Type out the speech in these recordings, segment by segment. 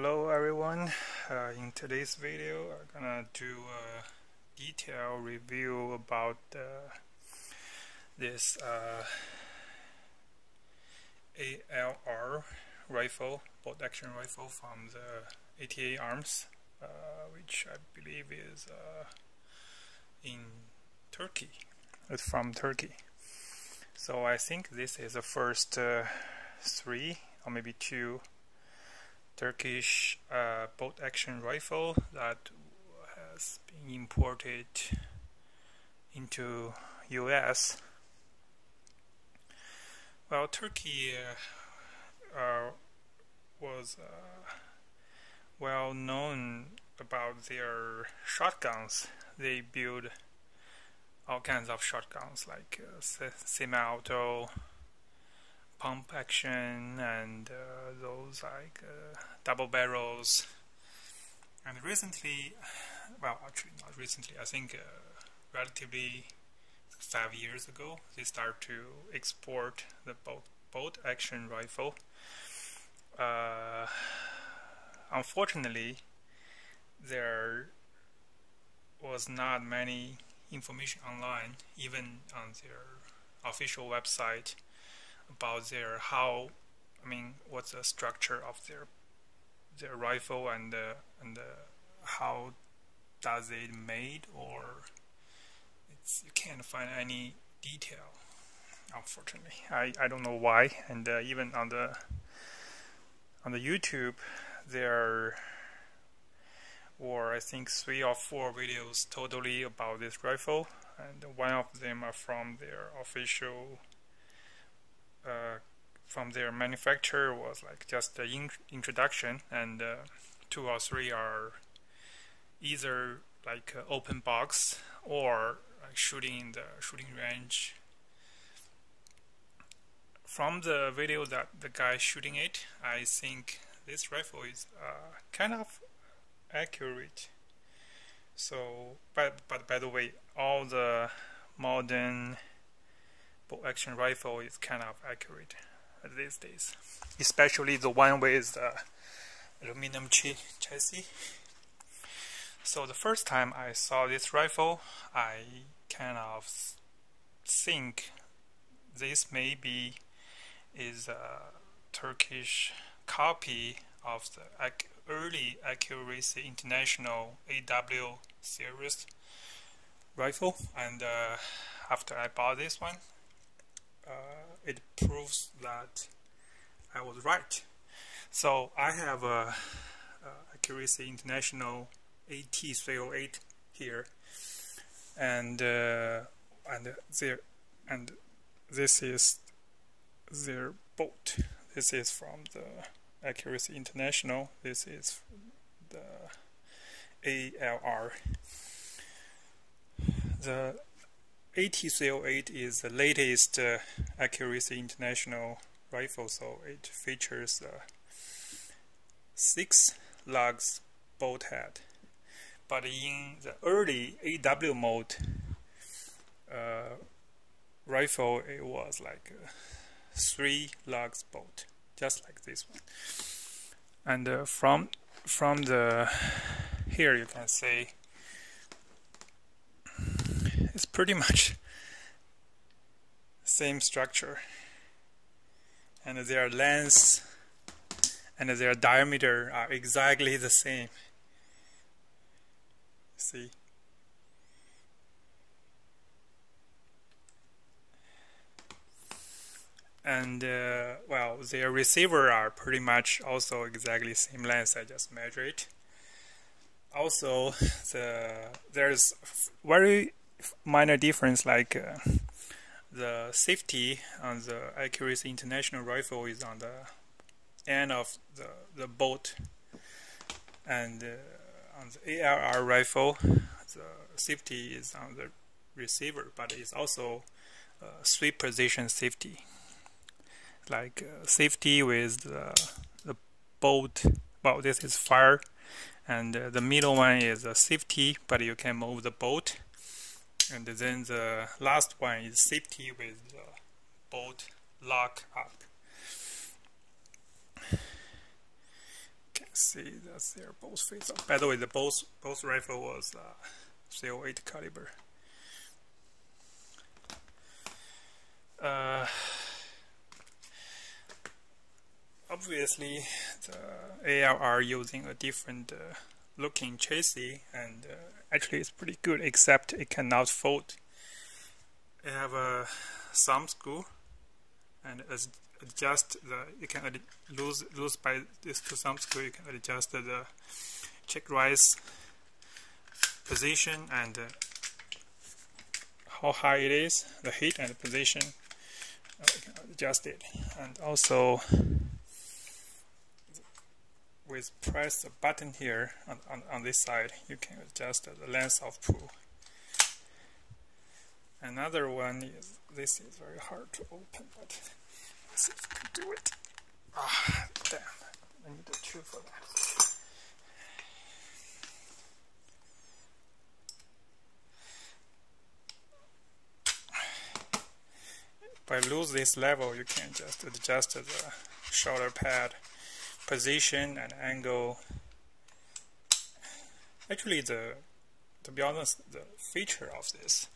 Hello everyone, uh, in today's video I'm gonna do a detailed review about uh, this uh, ALR rifle, bolt action rifle from the ATA Arms, uh, which I believe is uh, in Turkey. It's from Turkey. So I think this is the first uh, three or maybe two Turkish uh, bolt action rifle that has been imported into US. Well, Turkey uh, uh, was uh, well known about their shotguns. They build all kinds of shotguns like uh, semi-auto, pump action and uh, those like uh, double barrels. And recently well actually not recently I think uh, relatively five years ago they started to export the bolt, bolt action rifle. Uh, unfortunately there was not many information online even on their official website about their how I mean what's the structure of their their rifle and uh, and uh, how does it made or it's you can't find any detail unfortunately. I, I don't know why. And uh, even on the on the YouTube there were I think three or four videos totally about this rifle. And one of them are from their official uh, from their manufacturer was like just the in introduction and uh, two or three are either like uh, open box or like shooting in the shooting range. From the video that the guy shooting it I think this rifle is uh, kind of accurate. So but but by the way all the modern bolt action rifle is kind of accurate these days, especially the one with the aluminum ch chassis. So the first time I saw this rifle, I kind of think this maybe is a Turkish copy of the ac early Accuracy International AW series rifle and uh, after I bought this one uh, it proves that I was right. So I have a, a Accuracy International AT308 here, and uh, and there and this is their boat. This is from the Accuracy International. This is the ALR. The AT308 is the latest uh, Accuracy International rifle, so it features a 6 lugs bolt head. But in the early AW mode uh, rifle, it was like a 3 lugs bolt, just like this one. And uh, from from the here you can see it's pretty much same structure. And their length and their diameter are exactly the same. See? And uh, well their receiver are pretty much also exactly same length I just measured also the there's very minor difference like uh, the safety on the Accuracy International rifle is on the end of the, the bolt and uh, on the ALR rifle the safety is on the receiver but it's also uh, sweep position safety. Like uh, safety with the, the bolt well this is fire and uh, the middle one is a safety but you can move the bolt and then the last one is safety with the bolt lock up can see that's their both face off. By the way, the both both rifle was uh, 08 caliber. Uh, obviously, the are using a different uh, looking chassis, and uh, actually it's pretty good, except it cannot fold. It have a thumb screw, and adjust the you can lose lose by this to thumb screw. You can adjust the check rise position and uh, how high it is, the heat and the position adjust it and also with press the button here on, on, on this side. You can adjust the length of pull another one is this is very hard to open but let's see if I can do it. Ah damn. I need a tool for that. By lose this level you can just adjust the shoulder pad position and angle. Actually the to be honest the feature of this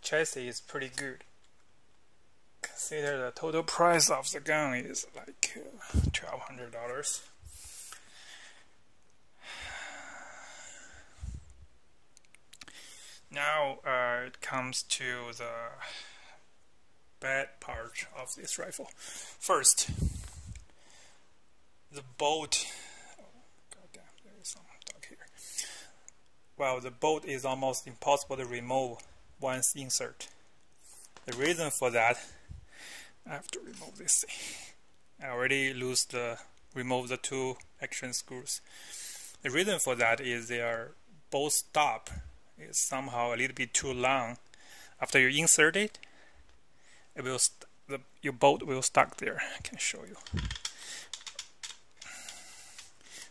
chassis is pretty good. Consider the total price of the gun is like uh, $1200 now uh, it comes to the bad part of this rifle. First, the bolt. Goddamn, there is some dog here. Well, the bolt is almost impossible to remove once insert. The reason for that, I have to remove this thing. I already lose the remove the two action screws. The reason for that is they are both stop is somehow a little bit too long. After you insert it, it will the your bolt will stuck there. I can show you.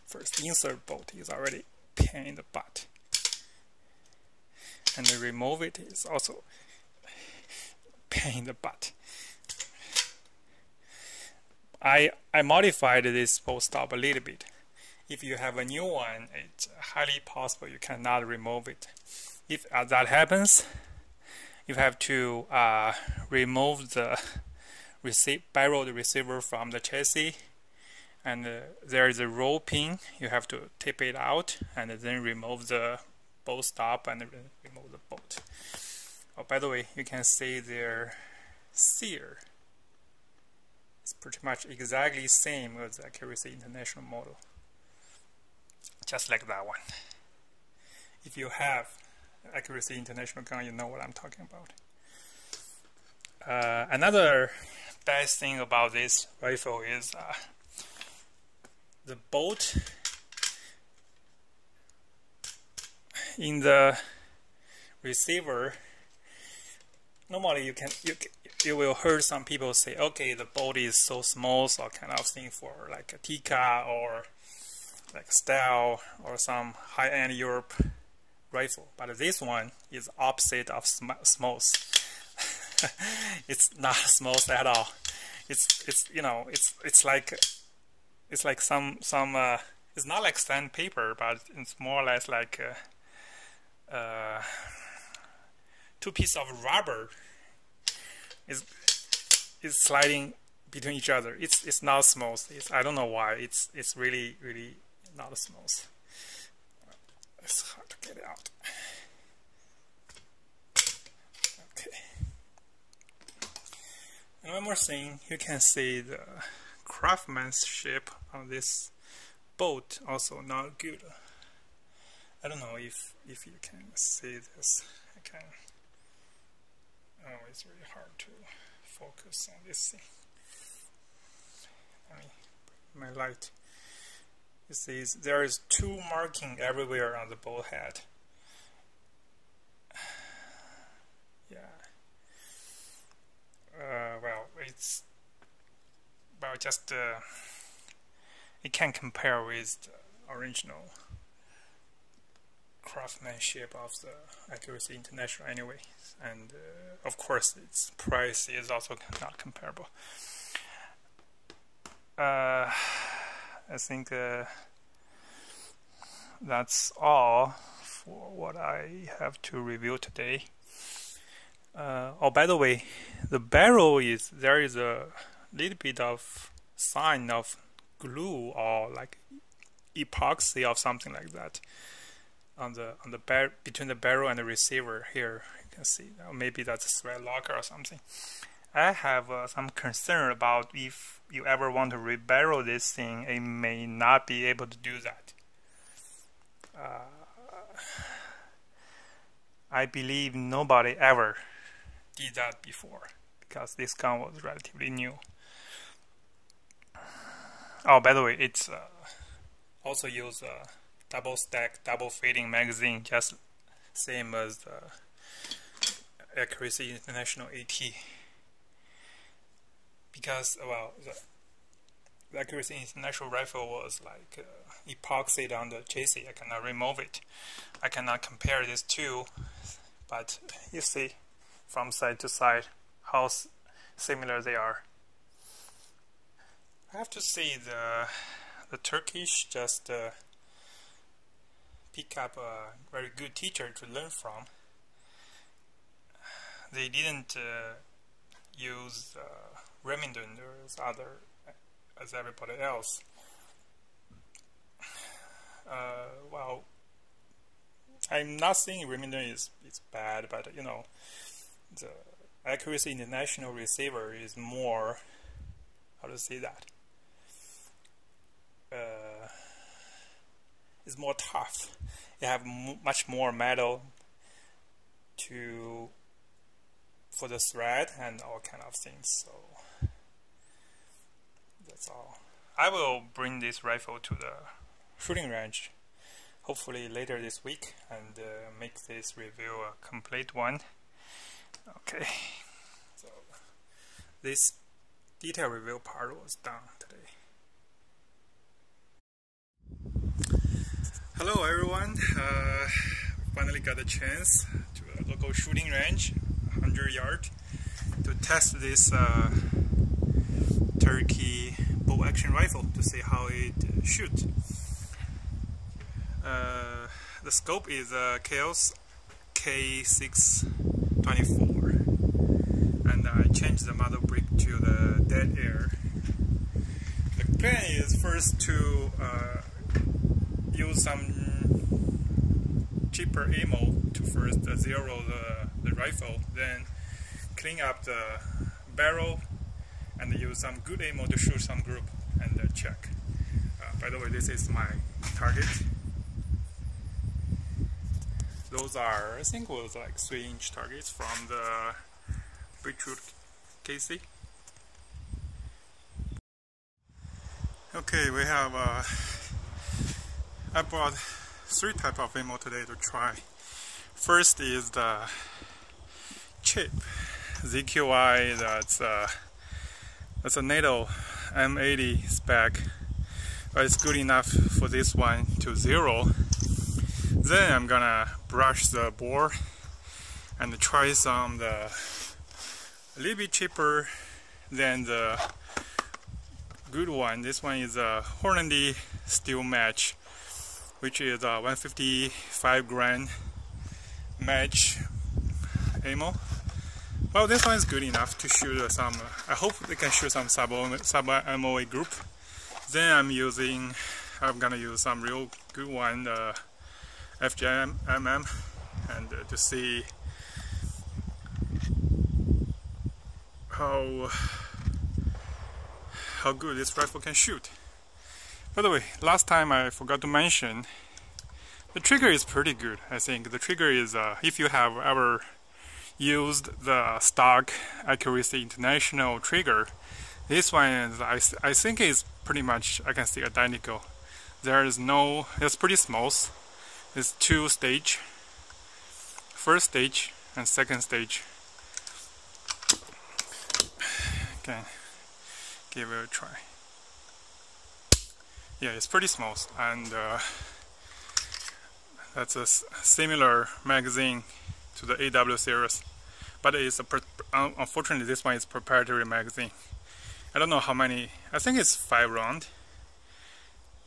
First insert bolt is already pain in the butt. And remove it is also pain in the butt. I I modified this bolt stop a little bit. If you have a new one, it's highly possible you cannot remove it. If that happens, you have to uh, remove the receive barrel receiver from the chassis and uh, there is a roll pin. You have to tip it out and then remove the bolt stop and remove the bolt. Oh by the way you can see their sear. It's pretty much exactly same as the accuracy international model. Just like that one. If you have accuracy international gun, you know what I'm talking about. Uh, another best thing about this rifle is uh, the bolt in the receiver. Normally, you can you you will hear some people say, "Okay, the bolt is so small, so kind of thing for like a Tikka or like style or some high-end Europe rifle, but this one is opposite of sm it's not smooth at all. It's it's you know it's it's like it's like some some uh, it's not like sandpaper, but it's more or less like uh, uh, two pieces of rubber is is sliding between each other. It's it's not smooth. It's I don't know why. It's it's really really not smooth. It's hard to get it out. Okay. And one more thing, you can see the craftsmanship on this boat also not good. I don't know if if you can see this. I can. Oh, it's really hard to focus on this thing. Let me my light. It says there is two marking everywhere on the bull head. yeah. Uh, well, it's well just uh, it can compare with the original craftsmanship of the Accuracy International anyway, and uh, of course its price is also not comparable. Uh, I think uh, that's all for what I have to review today. Uh, oh, by the way, the barrel is there is a little bit of sign of glue or like epoxy or something like that on the on the bar between the barrel and the receiver here. You can see maybe that's a thread locker or something. I have uh, some concern about if you ever want to rebarrel this thing it may not be able to do that. Uh, I believe nobody ever did that before because this gun was relatively new oh by the way it's uh, also use a double stack, double fading magazine, just same as the Accuracy International AT. Because, well, the, the Accuracy International rifle was like uh, epoxied on the chassis. I cannot remove it. I cannot compare these two, but you see from side to side how similar they are. I have to say the the Turkish just uh, pick up a very good teacher to learn from. They didn't uh, use uh, Remington as other as everybody else. Uh, well, I'm not saying Remington is is bad, but you know, the accuracy in the national receiver is more. How to say that? Is more tough. You have much more metal to for the thread and all kind of things. So that's all. I will bring this rifle to the shooting range hopefully later this week and uh, make this review a complete one. Okay, so this detail review part was done today. Hello everyone, uh, finally got a chance to a local shooting range, 100 yard, to test this uh, Turkey bolt action rifle to see how it shoots. Uh, the scope is a Kahles K624 and I changed the muzzle brake to the dead air. The plan is first to uh, use some cheaper ammo to first zero the, the rifle, then clean up the barrel and use some good ammo to shoot some group and uh, check. Uh, by the way, this is my target. Those are, I think, was like 3 inch targets from the Beechwood KC. Okay, we have uh, I brought three type of ammo today to try. First is the chip ZQI. That's uh, that's a NATO M80 spec, but it's good enough for this one to zero. Then I'm gonna brush the bore and try some the a little bit cheaper than the good one. This one is a Hornady steel match which is a 155 grain match ammo. Well, this one is good enough to shoot some. I hope they can shoot some sub sub MOA group. Then I'm using. I'm gonna use some real good one, the FGMM, and uh, to see how how good this rifle can shoot. By the way, last time I forgot to mention, the trigger is pretty good. I think the trigger is, uh, if you have ever used the stock Accuracy International trigger, this one is, I, I think is pretty much, I can see identical. There is no, it's pretty smooth. It's two stage, first stage and second stage. Okay, give it a try yeah, it's pretty small, and uh, that's a similar magazine to the AW series but it's unfortunately this one is proprietary magazine I don't know how many I think it's five round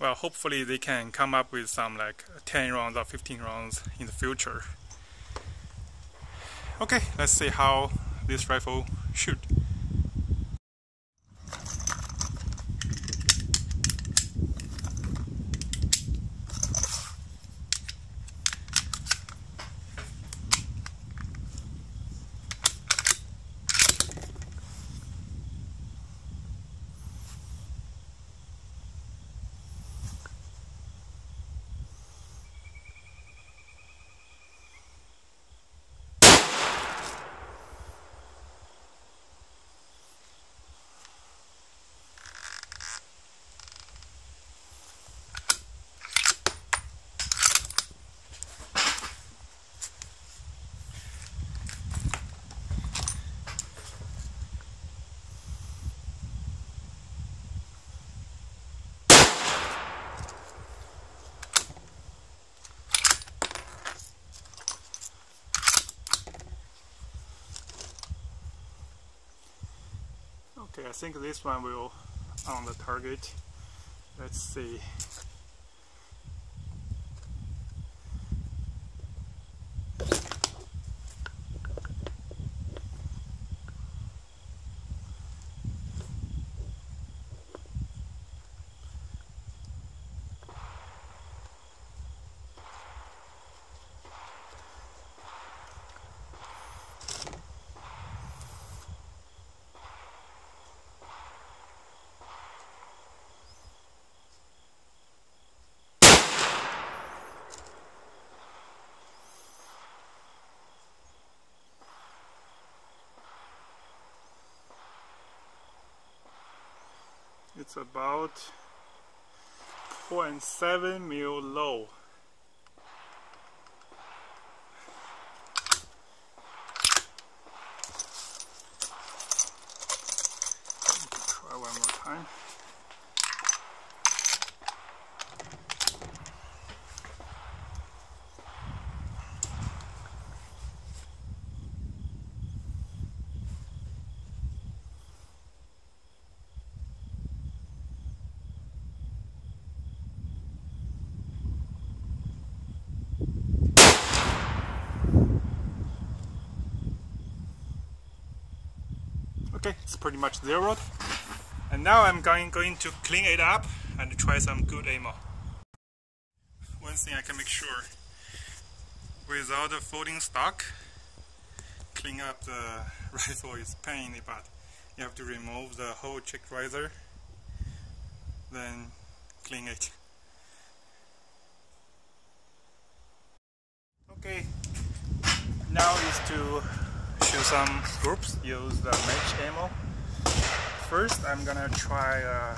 well, hopefully they can come up with some like 10 rounds or 15 rounds in the future. Okay, let's see how this rifle shoot. Okay, I think this one will on the target. Let's see. It's about 0.7 mil low try one more time okay it's pretty much zeroed and now I'm going, going to clean it up and try some good ammo one thing I can make sure without the folding stock clean up the rifle is pain in the butt you have to remove the whole check riser then clean it. Okay now is to some groups, use the match ammo. First, I'm gonna try a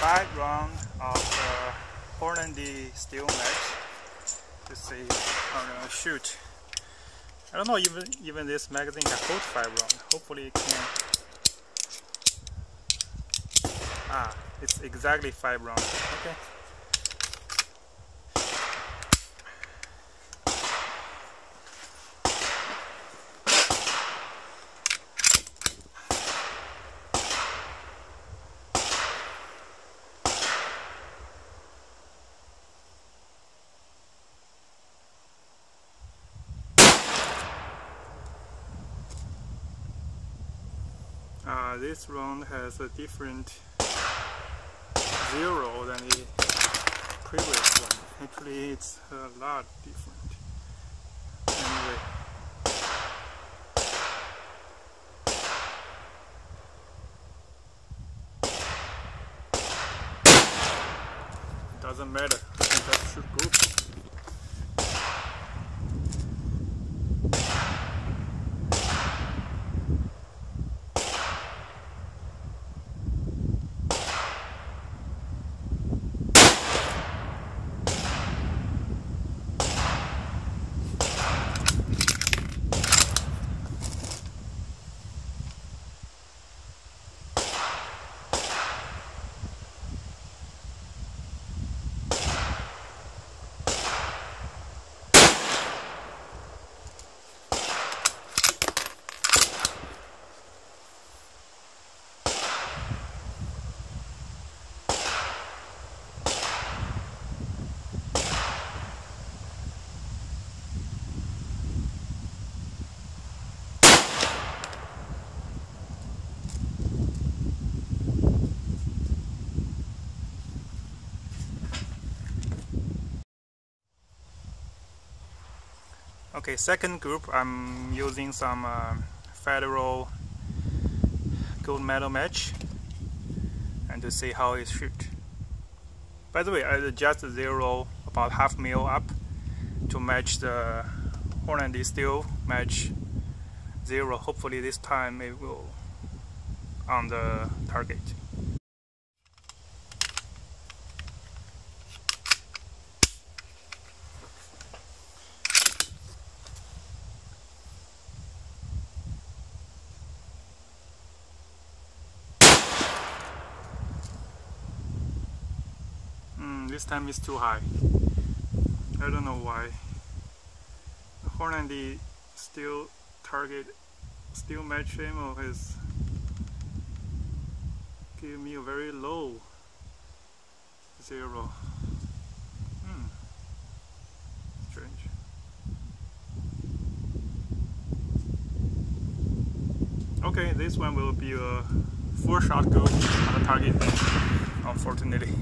five round of the Hornady steel match to see how I'm gonna shoot. I don't know even even this magazine can hold five rounds. Hopefully it can. Ah, it's exactly five rounds. Okay. Uh, this round has a different zero than the previous one. Actually, it's a lot different. Anyway. Doesn't matter, we can just Okay, second group I'm using some uh, Federal gold medal match and to see how it shoot. By the way, I adjust the zero about half mil up to match the Hornady steel match zero. Hopefully this time it will on the target. This time is too high. I don't know why. Hornady still target still match ammo has give me a very low zero. Hmm. Strange. Okay, this one will be a four shot go on the target unfortunately.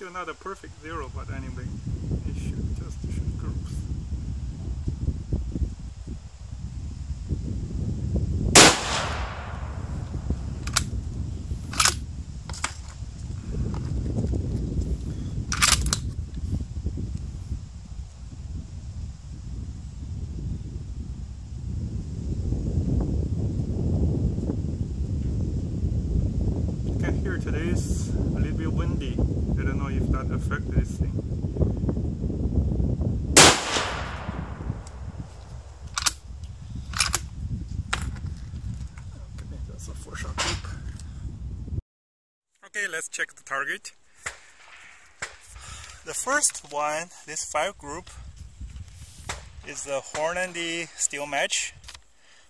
Not a perfect zero, but anyway, it should just should groups. Okay, here today is a little bit windy. I don't know if that affects this thing. Okay, that's a four shot group. Okay, let's check the target. The first one, this five group, is the Hornady steel match.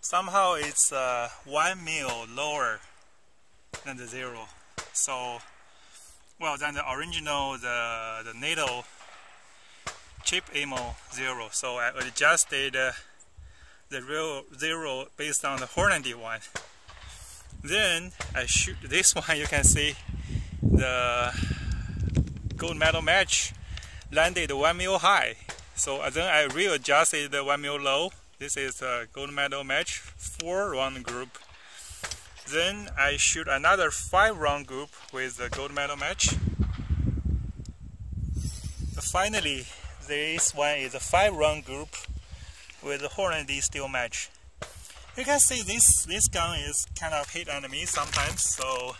Somehow it's uh, one mil lower than the zero. So, well, than the original, the, the NATO chip ammo zero. So I adjusted uh, the real zero based on the Hornady one. Then I shoot this one, you can see the uh, gold medal match landed one mil high. So then I readjusted the one mil low. This is a gold medal match, four round group. Then I shoot another five round group with the gold medal match. Finally, this one is a five round group with the Hornady steel match. You can see this this gun is kind of hit enemy sometimes, so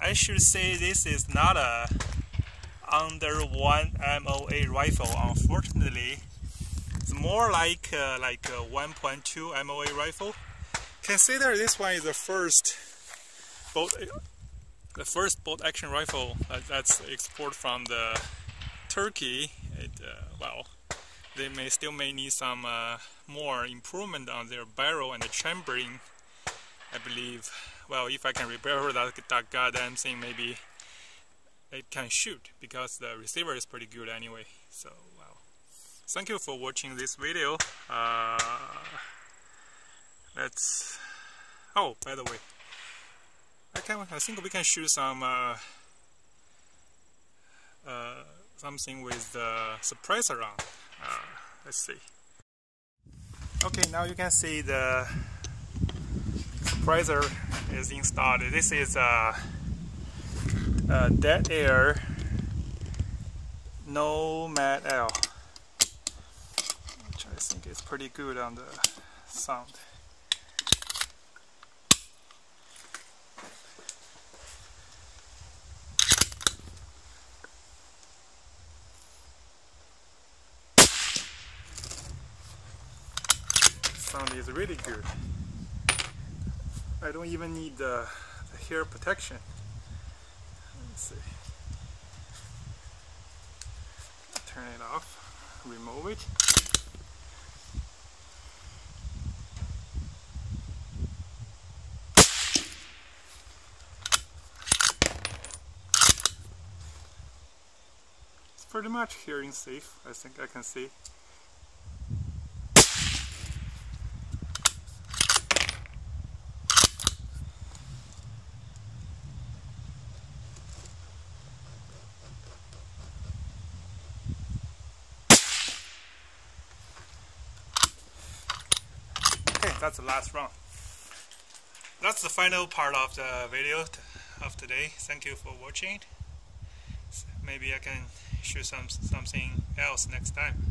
I should say this is not a under one MOA rifle. Unfortunately, it's more like uh, like a 1.2 MOA rifle. Consider this one is the first bolt, the first bolt action rifle that's exported from the Turkey. It, uh, well, they may still may need some uh, more improvement on their barrel and the chambering. I believe. Well, if I can repair that, that goddamn thing, maybe it can shoot because the receiver is pretty good anyway. So, well, thank you for watching this video. Uh, let's. Oh, by the way, I can. I think we can shoot some. Uh, uh, something with the suppressor on. Uh, let's see. Okay, now you can see the suppressor is installed. This is a, a dead air Nomad L, which I think is pretty good on the sound. sound. is really good. I don't even need the, the hair protection. Let's see. Turn it off, remove it. It's pretty much hearing safe, I think I can see. Okay, that's the last round. That's the final part of the video of today. Thank you for watching. Maybe I can shoot some something else next time.